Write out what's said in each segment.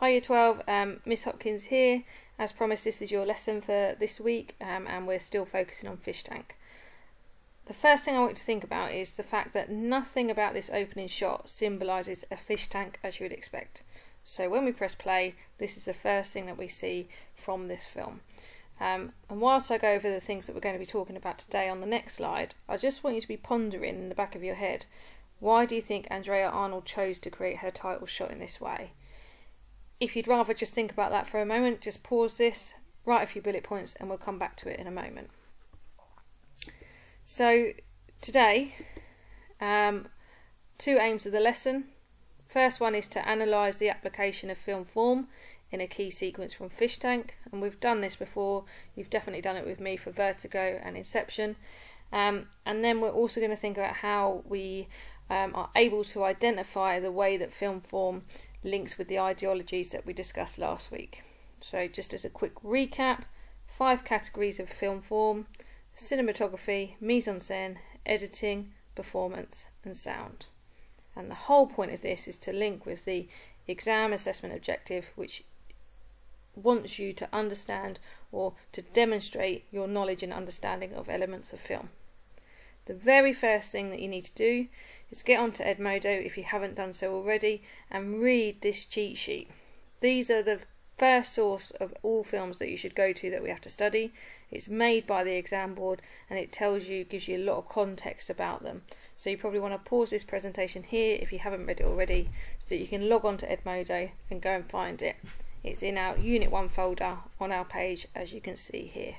Hi Year 12, um, Miss Hopkins here. As promised, this is your lesson for this week, um, and we're still focusing on fish tank. The first thing I want you to think about is the fact that nothing about this opening shot symbolises a fish tank as you would expect. So when we press play, this is the first thing that we see from this film. Um, and whilst I go over the things that we're going to be talking about today on the next slide, I just want you to be pondering in the back of your head why do you think Andrea Arnold chose to create her title shot in this way? If you'd rather just think about that for a moment, just pause this, write a few bullet points, and we'll come back to it in a moment. So, today, um, two aims of the lesson. First one is to analyse the application of film form in a key sequence from Fish Tank, and we've done this before. You've definitely done it with me for Vertigo and Inception. Um, and then we're also going to think about how we um, are able to identify the way that film form links with the ideologies that we discussed last week. So, just as a quick recap, five categories of film form cinematography, mise en scène, editing, performance, and sound. And the whole point of this is to link with the exam assessment objective, which wants you to understand or to demonstrate your knowledge and understanding of elements of film. The very first thing that you need to do is get onto Edmodo if you haven't done so already and read this cheat sheet. These are the first source of all films that you should go to that we have to study. It's made by the exam board and it tells you, gives you a lot of context about them. So you probably want to pause this presentation here if you haven't read it already so that you can log on to Edmodo and go and find it. It's in our Unit 1 folder on our page as you can see here.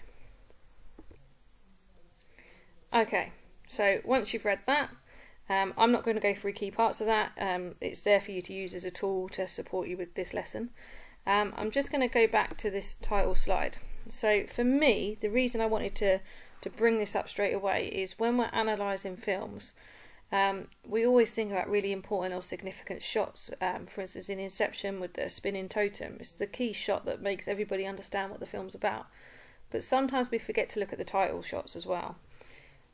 Okay, so once you've read that, um, I'm not going to go through key parts of that. Um, it's there for you to use as a tool to support you with this lesson. Um, I'm just going to go back to this title slide. So for me, the reason I wanted to to bring this up straight away is when we're analysing films, um, we always think about really important or significant shots. Um, for instance, in Inception with the spinning totem, it's the key shot that makes everybody understand what the film's about. But sometimes we forget to look at the title shots as well.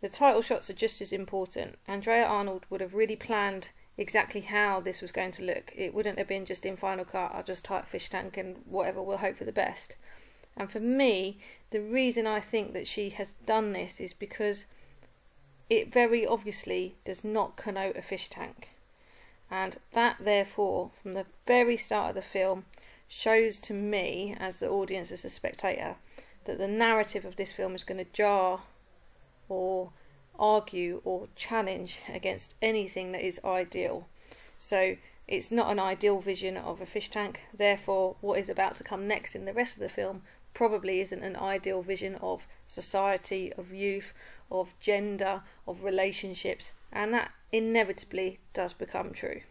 The title shots are just as important. Andrea Arnold would have really planned exactly how this was going to look. It wouldn't have been just in Final Cut, I'll just type fish tank and whatever, we'll hope for the best. And for me, the reason I think that she has done this is because it very obviously does not connote a fish tank. And that, therefore, from the very start of the film, shows to me, as the audience, as a spectator, that the narrative of this film is going to jar or argue or challenge against anything that is ideal. So it's not an ideal vision of a fish tank, therefore, what is about to come next in the rest of the film probably isn't an ideal vision of society, of youth, of gender, of relationships, and that inevitably does become true.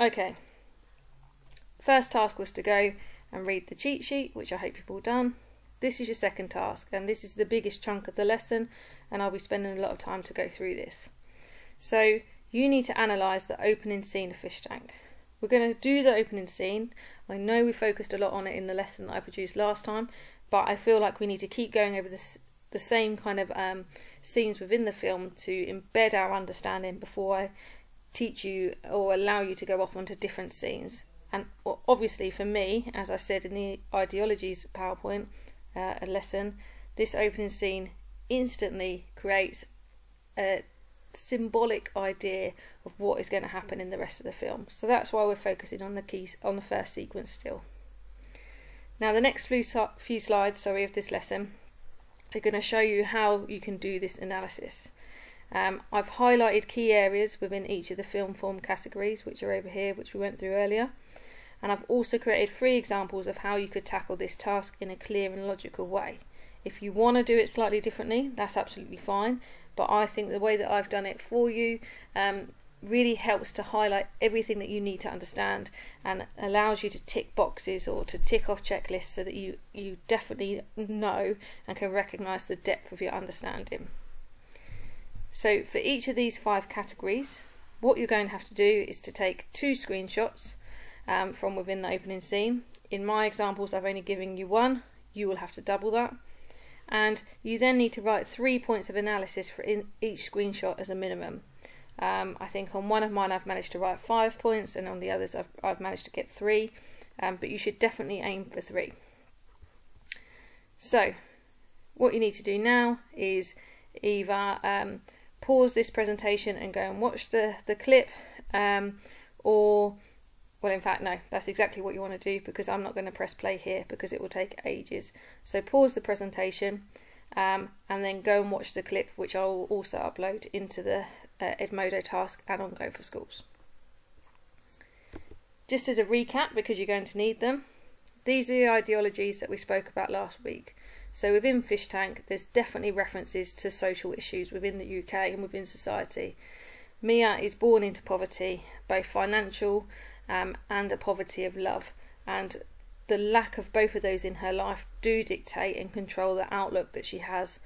Okay, first task was to go and read the cheat sheet, which I hope you've all done. This is your second task, and this is the biggest chunk of the lesson, and I'll be spending a lot of time to go through this. So, you need to analyse the opening scene of Fish Tank. We're going to do the opening scene. I know we focused a lot on it in the lesson that I produced last time, but I feel like we need to keep going over this, the same kind of um, scenes within the film to embed our understanding before I teach you or allow you to go off onto different scenes. And obviously, for me, as I said in the ideologies PowerPoint uh, lesson, this opening scene instantly creates a symbolic idea of what is going to happen in the rest of the film. So that's why we're focusing on the keys on the first sequence still. Now the next few, few slides, sorry, of this lesson are going to show you how you can do this analysis. Um, I've highlighted key areas within each of the film form categories, which are over here, which we went through earlier. And I've also created three examples of how you could tackle this task in a clear and logical way. If you want to do it slightly differently, that's absolutely fine. But I think the way that I've done it for you um, really helps to highlight everything that you need to understand and allows you to tick boxes or to tick off checklists so that you, you definitely know and can recognize the depth of your understanding. So for each of these five categories, what you're going to have to do is to take two screenshots um, from within the opening scene. In my examples, I've only given you one. You will have to double that. And you then need to write three points of analysis for each screenshot as a minimum. Um, I think on one of mine I've managed to write five points, and on the others I've, I've managed to get three. Um, but you should definitely aim for three. So, what you need to do now is either um, pause this presentation and go and watch the, the clip, um, or, well, in fact, no, that's exactly what you want to do because I'm not going to press play here because it will take ages. So, pause the presentation um, and then go and watch the clip, which I will also upload into the uh, Edmodo task and on Go for Schools. Just as a recap, because you're going to need them, these are the ideologies that we spoke about last week. So within Fish Tank, there's definitely references to social issues within the UK and within society. Mia is born into poverty, both financial um, and a poverty of love, and the lack of both of those in her life do dictate and control the outlook that she has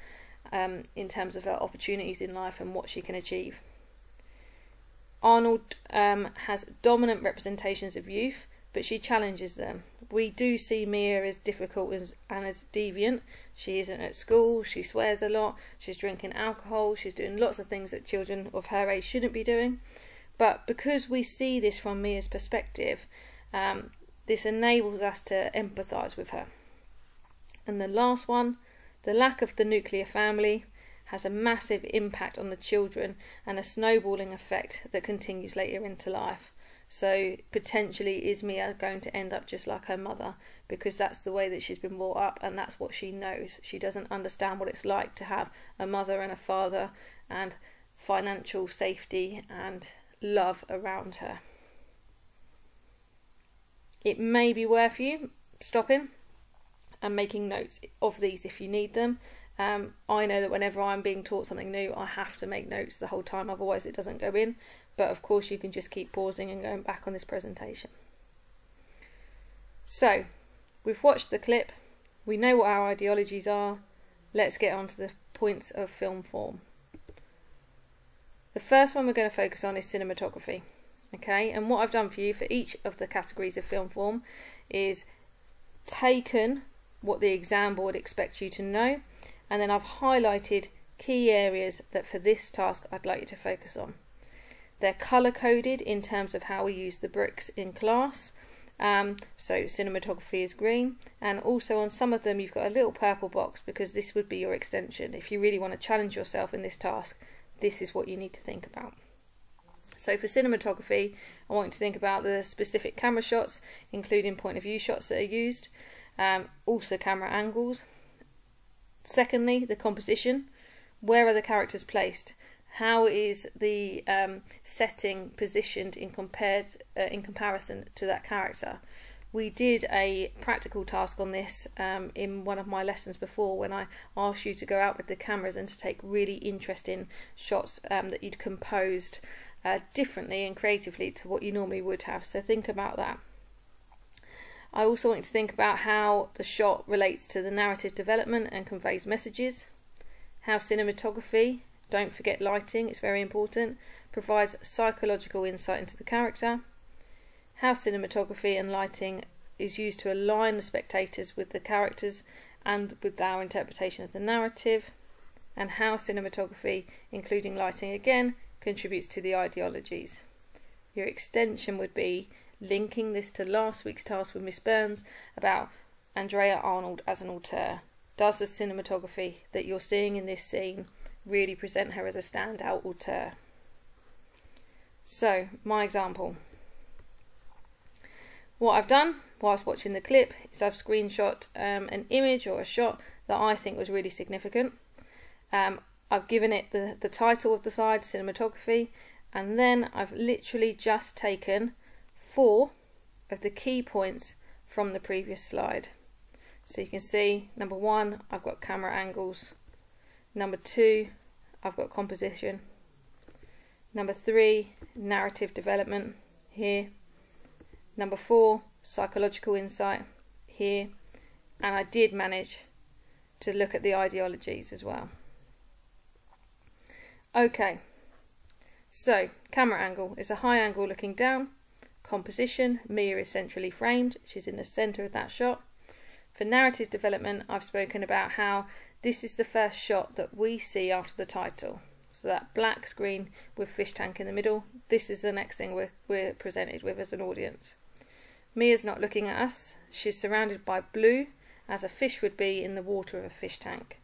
um, in terms of her opportunities in life and what she can achieve. Arnold um, has dominant representations of youth, but she challenges them. We do see Mia as difficult and as deviant. She isn't at school, she swears a lot, she's drinking alcohol, she's doing lots of things that children of her age shouldn't be doing. But because we see this from Mia's perspective, um, this enables us to empathise with her. And the last one, the lack of the nuclear family has a massive impact on the children and a snowballing effect that continues later into life. So potentially is Mia going to end up just like her mother because that's the way that she's been brought up and that's what she knows. She doesn't understand what it's like to have a mother and a father and financial safety and love around her it may be worth you stopping and making notes of these if you need them. Um, I know that whenever I'm being taught something new, I have to make notes the whole time, otherwise, it doesn't go in. But of course, you can just keep pausing and going back on this presentation. So, we've watched the clip, we know what our ideologies are. Let's get on to the points of film form. The first one we're going to focus on is cinematography. Okay, and what I've done for you for each of the categories of film form is taken what the exam board expects you to know, and then I've highlighted key areas that for this task I'd like you to focus on. They're colour coded in terms of how we use the bricks in class. Um, so cinematography is green, and also on some of them you've got a little purple box because this would be your extension. If you really want to challenge yourself in this task, this is what you need to think about. So for cinematography, I want you to think about the specific camera shots, including point of view shots that are used, um, also camera angles. Secondly, the composition. Where are the characters placed? How is the um, setting positioned in compared uh, in comparison to that character? We did a practical task on this um, in one of my lessons before when I asked you to go out with the cameras and to take really interesting shots um, that you'd composed uh, differently and creatively to what you normally would have. So think about that. I also want you to think about how the shot relates to the narrative development and conveys messages. How cinematography, don't forget lighting, it's very important, provides psychological insight into the character. How cinematography and lighting is used to align the spectators with the characters and with our interpretation of the narrative. And how cinematography, including lighting again, contributes to the ideologies. Your extension would be linking this to last week's task with Miss Burns about Andrea Arnold as an auteur. Does the cinematography that you're seeing in this scene really present her as a standout auteur? So, my example. What I've done whilst watching the clip is I've screenshot um, an image or a shot that I think was really significant. Um, I've given it the, the title of the slide, cinematography, and then I've literally just taken four of the key points from the previous slide. So you can see number one, I've got camera angles. Number two, I've got composition. Number three, narrative development here. Number four, psychological insight here. And I did manage to look at the ideologies as well. Okay, so camera angle is a high angle looking down. Composition, Mia is centrally framed, she's in the centre of that shot. For narrative development, I've spoken about how this is the first shot that we see after the title. So that black screen with fish tank in the middle, this is the next thing we're, we're presented with as an audience. Mia's not looking at us. She's surrounded by blue, as a fish would be in the water of a fish tank.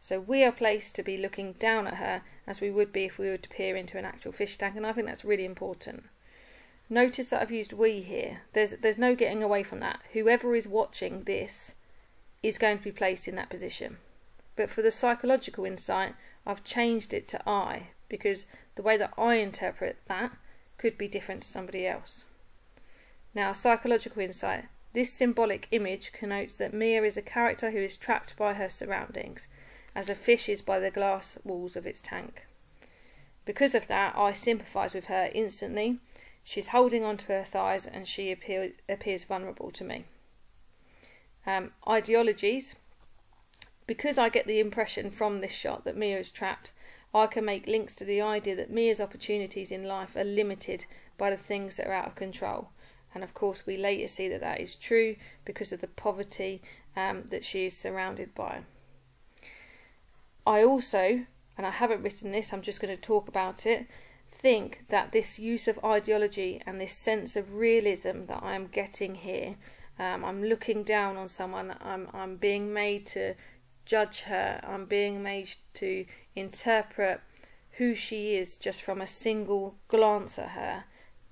So we are placed to be looking down at her as we would be if we were to peer into an actual fish tank, and I think that's really important. Notice that I've used we here. There's there's no getting away from that. Whoever is watching this is going to be placed in that position. But for the psychological insight, I've changed it to I because the way that I interpret that could be different to somebody else. Now, psychological insight. This symbolic image connotes that Mia is a character who is trapped by her surroundings, as a fish is by the glass walls of its tank. Because of that, I sympathise with her instantly. She's holding onto her thighs and she appear, appears vulnerable to me. Um, ideologies. Because I get the impression from this shot that Mia is trapped, I can make links to the idea that Mia's opportunities in life are limited by the things that are out of control and of course, we later see that that is true because of the poverty um, that she is surrounded by. I also, and I haven't written this, I'm just going to talk about it, think that this use of ideology and this sense of realism that I am getting here, um, I'm looking down on someone, I'm, I'm being made to judge her, I'm being made to interpret who she is just from a single glance at her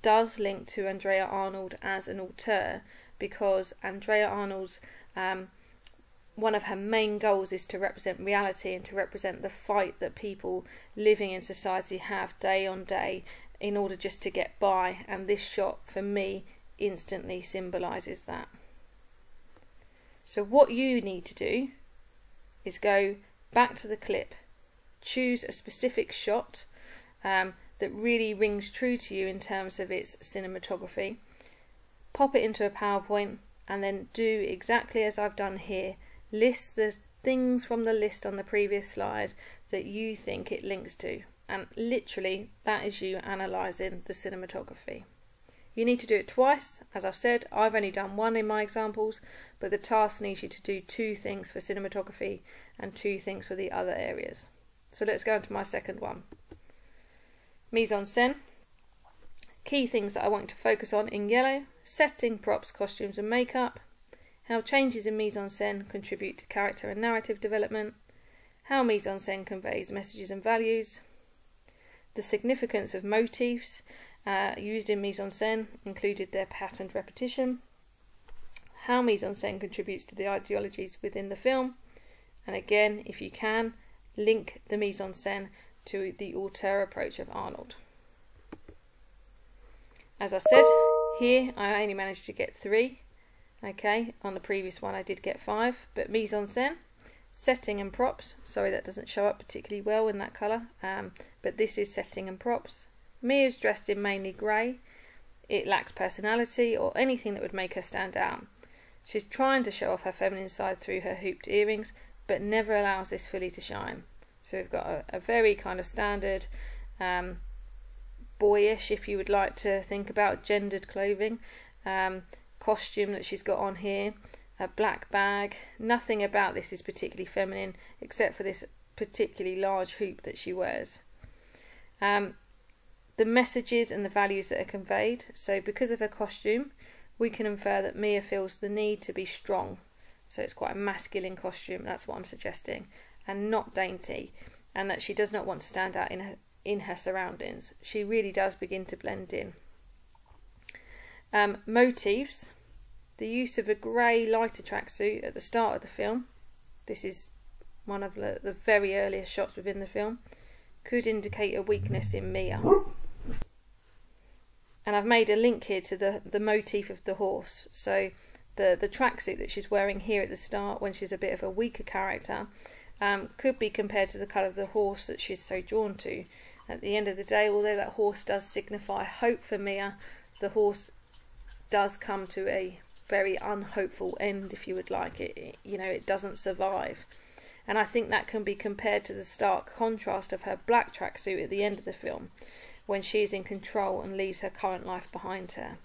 does link to Andrea Arnold as an auteur because Andrea Arnold's um, one of her main goals is to represent reality and to represent the fight that people living in society have day on day in order just to get by. And this shot, for me, instantly symbolises that. So, what you need to do is go back to the clip, choose a specific shot. Um, that really rings true to you in terms of its cinematography. Pop it into a PowerPoint and then do exactly as I've done here. List the things from the list on the previous slide that you think it links to. And literally, that is you analysing the cinematography. You need to do it twice. As I've said, I've only done one in my examples, but the task needs you to do two things for cinematography and two things for the other areas. So let's go into my second one mise en scène. Key things that I want to focus on in yellow setting, props, costumes, and makeup. How changes in mise en scène contribute to character and narrative development. How mise en scène conveys messages and values. The significance of motifs uh, used in mise en scène included their patterned repetition. How mise en scène contributes to the ideologies within the film. And again, if you can, link the mise en scène to the auteur approach of Arnold. As I said, here I only managed to get three. Okay, on the previous one I did get five, but mise en scène, setting and props. Sorry, that doesn't show up particularly well in that colour, um, but this is setting and props. Mia's dressed in mainly grey. It lacks personality or anything that would make her stand out. She's trying to show off her feminine side through her hooped earrings, but never allows this fully to shine. So we've got a, a very kind of standard, um, boyish, if you would like to think about gendered clothing, um, costume that she's got on here, a black bag. Nothing about this is particularly feminine except for this particularly large hoop that she wears. Um, the messages and the values that are conveyed. So, because of her costume, we can infer that Mia feels the need to be strong. So, it's quite a masculine costume, that's what I'm suggesting and not dainty, and that she does not want to stand out in her in her surroundings. She really does begin to blend in. Um, motifs. The use of a grey lighter tracksuit at the start of the film. This is one of the, the very earliest shots within the film. Could indicate a weakness in Mia. And I've made a link here to the, the motif of the horse. So the, the tracksuit that she's wearing here at the start when she's a bit of a weaker character um, could be compared to the colour of the horse that she's so drawn to. At the end of the day, although that horse does signify hope for Mia, the horse does come to a very unhopeful end, if you would like it. it you know, it doesn't survive. And I think that can be compared to the stark contrast of her black tracksuit at the end of the film, when she is in control and leaves her current life behind her.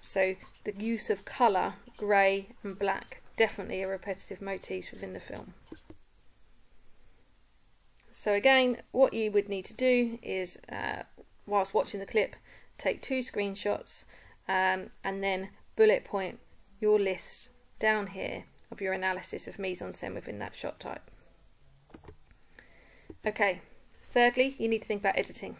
So the use of colour, grey and black, definitely a repetitive motif within the film. So again, what you would need to do is, uh, whilst watching the clip, take two screenshots um, and then bullet point your list down here of your analysis of mise-en-scène within that shot type. Okay, thirdly, you need to think about editing.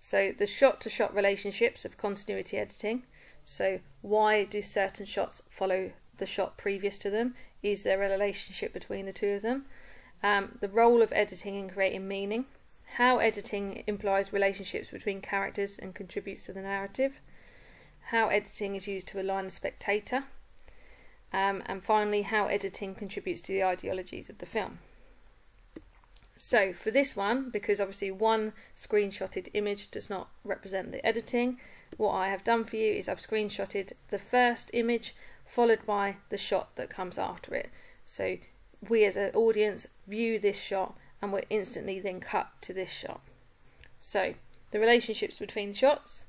So the shot-to-shot -shot relationships of continuity editing. So why do certain shots follow the shot previous to them? Is there a relationship between the two of them? Um, the role of editing in creating meaning. How editing implies relationships between characters and contributes to the narrative. How editing is used to align the spectator. Um, and finally, how editing contributes to the ideologies of the film. So for this one, because obviously one screenshotted image does not represent the editing, what I have done for you is I've screenshotted the first image followed by the shot that comes after it. So we as an audience view this shot and we're instantly then cut to this shot. So the relationships between shots,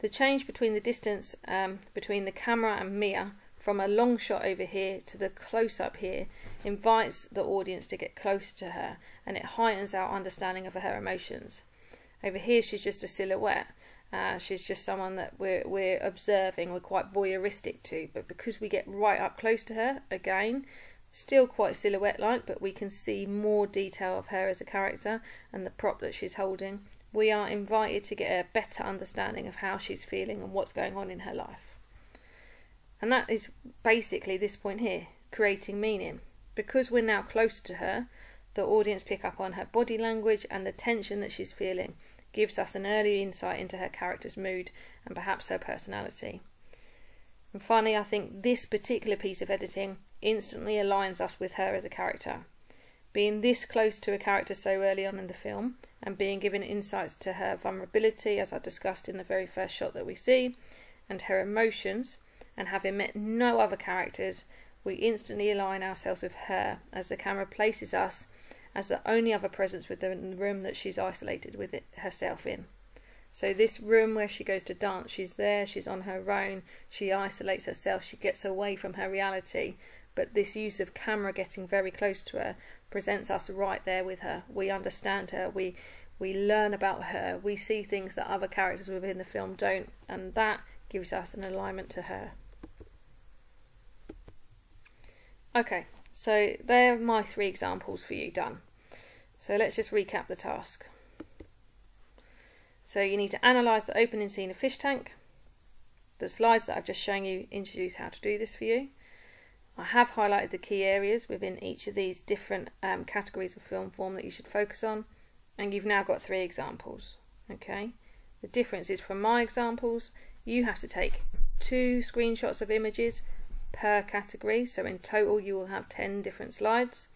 the change between the distance um, between the camera and Mia from a long shot over here to the close up here invites the audience to get closer to her and it heightens our understanding of her emotions. Over here, she's just a silhouette. Uh, she's just someone that we're, we're observing, we're quite voyeuristic to. But because we get right up close to her, again, still quite silhouette like, but we can see more detail of her as a character and the prop that she's holding. We are invited to get a better understanding of how she's feeling and what's going on in her life. And that is basically this point here creating meaning. Because we're now close to her, the audience pick up on her body language and the tension that she's feeling gives us an early insight into her character's mood and perhaps her personality. And finally, I think this particular piece of editing instantly aligns us with her as a character. Being this close to a character so early on in the film and being given insights to her vulnerability, as I discussed in the very first shot that we see, and her emotions, and having met no other characters, we instantly align ourselves with her as the camera places us as the only other presence within the room that she's isolated with it herself in. So this room where she goes to dance, she's there, she's on her own, she isolates herself, she gets away from her reality. But this use of camera getting very close to her presents us right there with her. We understand her, we we learn about her, we see things that other characters within the film don't, and that gives us an alignment to her. Okay, so there are my three examples for you done. So let's just recap the task. So you need to analyse the opening scene of Fish Tank. The slides that I've just shown you introduce how to do this for you. I have highlighted the key areas within each of these different um, categories of film form that you should focus on and you've now got three examples. Okay, the difference is from my examples you have to take two screenshots of images per category. So in total, you will have 10 different slides.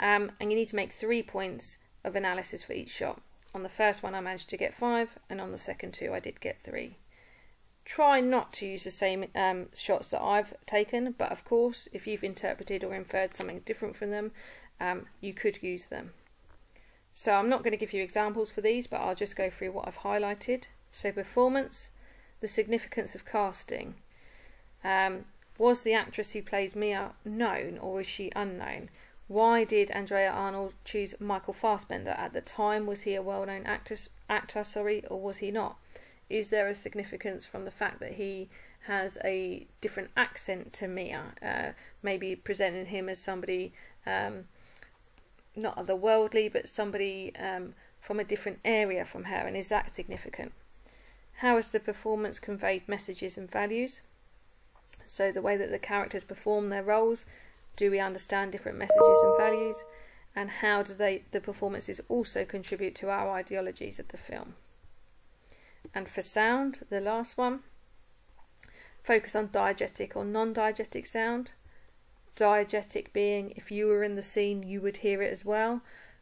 Um, and you need to make three points of analysis for each shot. On the first one, I managed to get five, and on the second two, I did get three. Try not to use the same um, shots that I've taken, but of course, if you've interpreted or inferred something different from them, um, you could use them. So I'm not going to give you examples for these, but I'll just go through what I've highlighted. So performance, the significance of casting. Um, was the actress who plays Mia known or is she unknown? Why did Andrea Arnold choose Michael Fassbender at the time? Was he a well-known actor, actor, sorry, or was he not? Is there a significance from the fact that he has a different accent to Mia, uh, maybe presenting him as somebody um, not otherworldly, but somebody um, from a different area from her, and is that significant? How has the performance conveyed messages and values? So the way that the characters perform their roles, do we understand different messages and values? And how do they the performances also contribute to our ideologies of the film? And for sound, the last one, focus on diegetic or non-diegetic sound. Diegetic being if you were in the scene, you would hear it as well.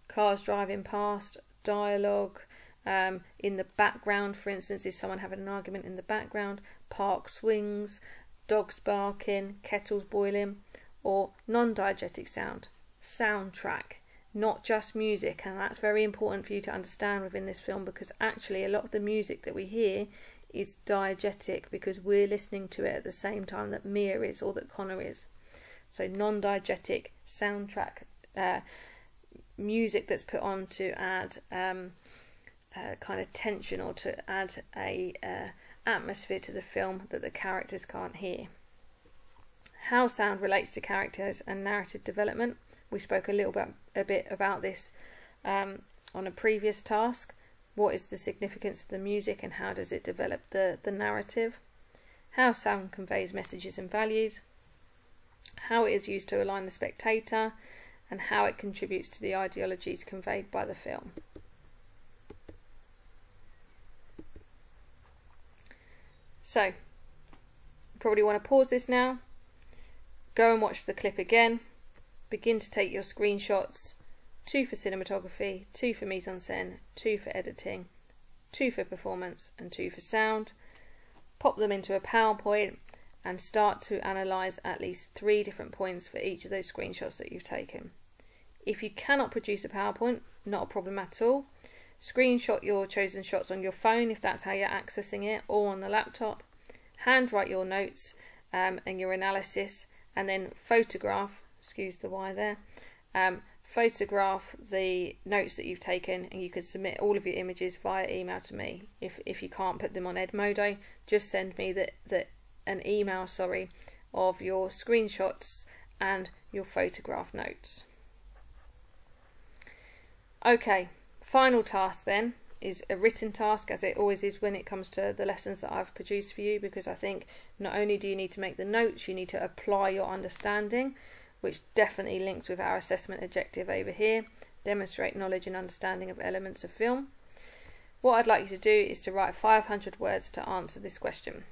Cars driving past, dialogue, um, in the background, for instance, is someone having an argument in the background, park swings, dogs barking, kettles boiling, or non diegetic sound, soundtrack, not just music. And that's very important for you to understand within this film because actually, a lot of the music that we hear is diegetic because we're listening to it at the same time that Mia is or that Connor is. So, non diegetic soundtrack. Uh, music that's put on to add um, uh, kind of tension or to add a uh, atmosphere to the film that the characters can't hear. How sound relates to characters and narrative development. We spoke a little bit a bit about this um, on a previous task. What is the significance of the music and how does it develop the, the narrative? How sound conveys messages and values. How it is used to align the spectator and how it contributes to the ideologies conveyed by the film. So, probably want to pause this now, go and watch the clip again, begin to take your screenshots, two for cinematography, two for mise en scène, two for editing, two for performance, and two for sound. Pop them into a PowerPoint and start to analyse at least three different points for each of those screenshots that you've taken. If you cannot produce a PowerPoint, not a problem at all. Screenshot your chosen shots on your phone if that's how you're accessing it, or on the laptop. Handwrite your notes um, and your analysis, and then photograph, excuse the Y there, um, photograph the notes that you've taken, and you can submit all of your images via email to me. If, if you can't put them on Edmodo, just send me the, the an email, sorry, of your screenshots and your photograph notes. Okay, final task then is a written task as it always is when it comes to the lessons that I've produced for you because I think not only do you need to make the notes, you need to apply your understanding, which definitely links with our assessment objective over here, demonstrate knowledge and understanding of elements of film. What I'd like you to do is to write 500 words to answer this question.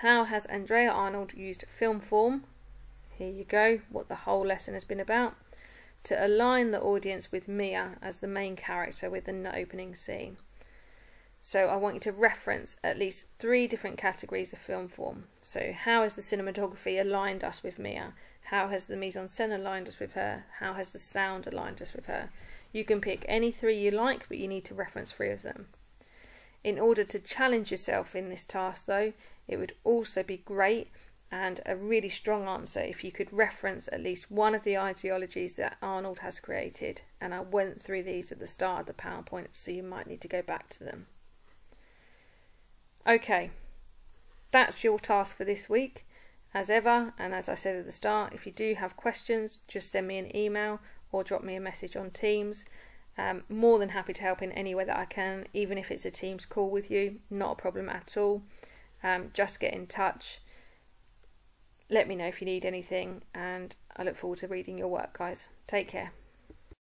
How has Andrea Arnold used film form? Here you go, what the whole lesson has been about. To align the audience with Mia as the main character within the opening scene. So I want you to reference at least three different categories of film form. So how has the cinematography aligned us with Mia? How has the mise en scène aligned us with her? How has the sound aligned us with her? You can pick any three you like, but you need to reference three of them. In order to challenge yourself in this task, though, it would also be great and a really strong answer if you could reference at least one of the ideologies that Arnold has created. And I went through these at the start of the PowerPoint, so you might need to go back to them. Okay, that's your task for this week. As ever, and as I said at the start, if you do have questions, just send me an email or drop me a message on Teams. Um, more than happy to help in any way that I can, even if it's a Teams call with you, not a problem at all. Um, just get in touch. Let me know if you need anything, and I look forward to reading your work, guys. Take care.